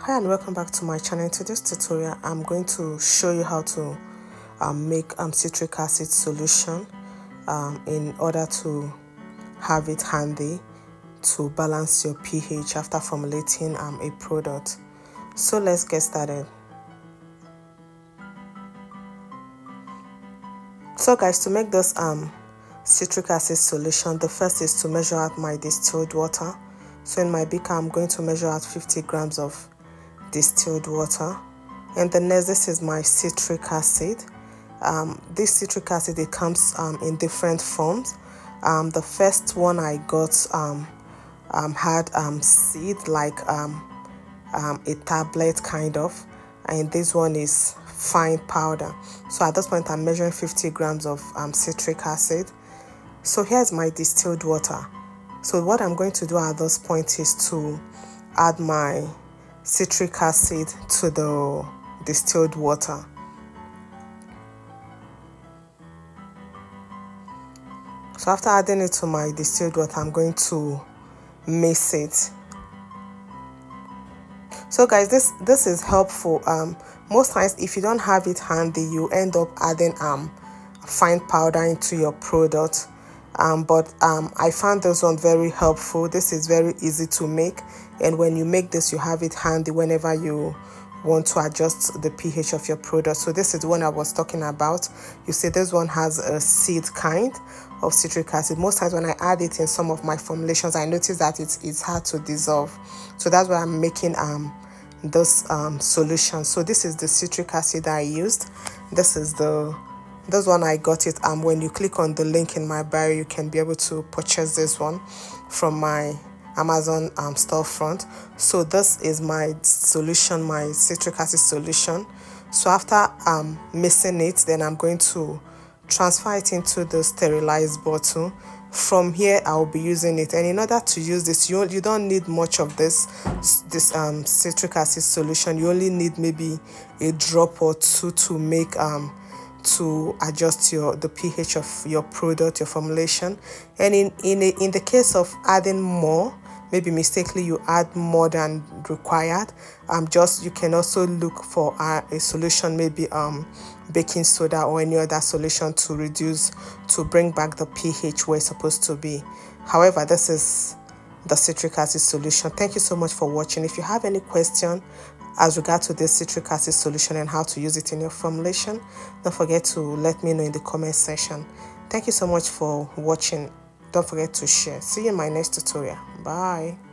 hi and welcome back to my channel. In today's tutorial i'm going to show you how to um, make um, citric acid solution um, in order to have it handy to balance your ph after formulating um, a product. So let's get started. So guys to make this um citric acid solution the first is to measure out my distilled water. So in my beaker i'm going to measure out 50 grams of distilled water. And the next this is my citric acid. Um, this citric acid it comes um, in different forms. Um, the first one I got um, um, had um, seed like a tablet kind of. And this one is fine powder. So at this point I'm measuring 50 grams of citric acid. So here's my distilled water. So what I'm going to do at this point is to add my citric acid to the distilled water. So after adding it to my distilled water, I'm going to mix it. So guys, this this is helpful. Um, most times if you don't have it handy, you end up adding um fine powder into your product um, but um, I found this one very helpful. This is very easy to make and when you make this you have it handy whenever you want to adjust the pH of your product. So this is the one I was talking about. You see this one has a seed kind of citric acid. Most times when I add it in some of my formulations, I notice that it's, it's hard to dissolve. So that's why I'm making um, this um, solution. So this is the citric acid I used. This is the this one i got it and when you click on the link in my bio you can be able to purchase this one from my amazon um storefront. So this is my solution my citric acid solution. So after um mixing it then i'm going to transfer it into the sterilized bottle. From here i'll be using it. And in order to use this you, you don't need much of this this um citric acid solution. You only need maybe a drop or two to make um to adjust your the pH of your product, your formulation. And in in a, in the case of adding more, maybe mistakenly you add more than required, um, just you can also look for a, a solution, maybe um baking soda or any other solution to reduce to bring back the pH where it's supposed to be. However, this is the citric acid solution. Thank you so much for watching. If you have any question as regard to this citric acid solution and how to use it in your formulation. Don't forget to let me know in the comment section. Thank you so much for watching. Don't forget to share. See you in my next tutorial. Bye